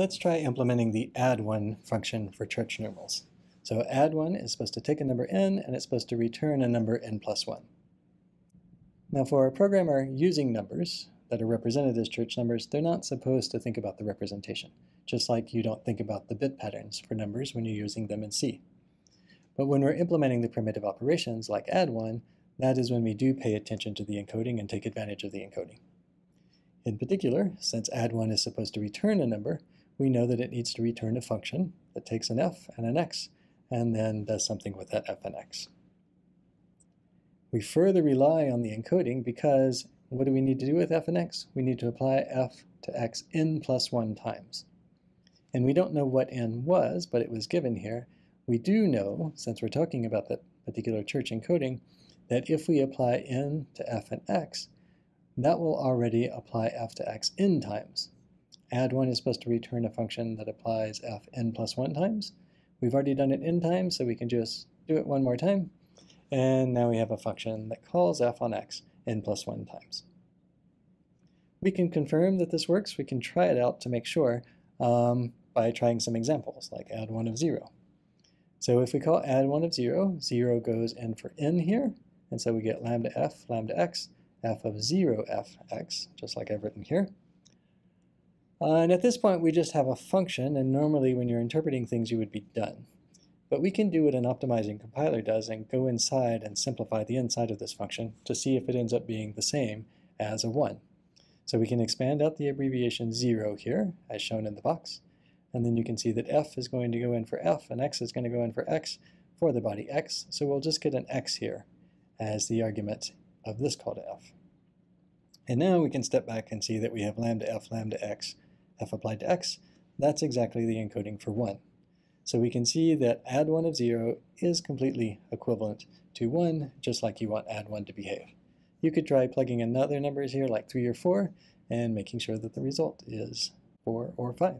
Let's try implementing the add1 function for church numerals. So add1 is supposed to take a number n and it's supposed to return a number n plus 1. Now for a programmer using numbers that are represented as church numbers, they're not supposed to think about the representation, just like you don't think about the bit patterns for numbers when you're using them in C. But when we're implementing the primitive operations like add1, that is when we do pay attention to the encoding and take advantage of the encoding. In particular, since add1 is supposed to return a number, we know that it needs to return a function that takes an f and an x and then does something with that f and x. We further rely on the encoding because what do we need to do with f and x? We need to apply f to x n plus 1 times. And we don't know what n was, but it was given here. We do know, since we're talking about that particular church encoding, that if we apply n to f and x, that will already apply f to x n times add1 is supposed to return a function that applies f n plus 1 times. We've already done it n times, so we can just do it one more time. And now we have a function that calls f on x n plus 1 times. We can confirm that this works. We can try it out to make sure um, by trying some examples, like add 1 of 0. So if we call add 1 of 0, 0 goes in for n here, and so we get lambda f, lambda x, f of 0 f x, just like I've written here. Uh, and at this point, we just have a function, and normally when you're interpreting things, you would be done. But we can do what an optimizing compiler does and go inside and simplify the inside of this function to see if it ends up being the same as a 1. So we can expand out the abbreviation 0 here, as shown in the box, and then you can see that f is going to go in for f, and x is going to go in for x for the body x, so we'll just get an x here as the argument of this call to f. And now we can step back and see that we have lambda f lambda x f applied to x, that's exactly the encoding for 1. So we can see that add 1 of 0 is completely equivalent to 1, just like you want add 1 to behave. You could try plugging in other numbers here like 3 or 4 and making sure that the result is 4 or 5.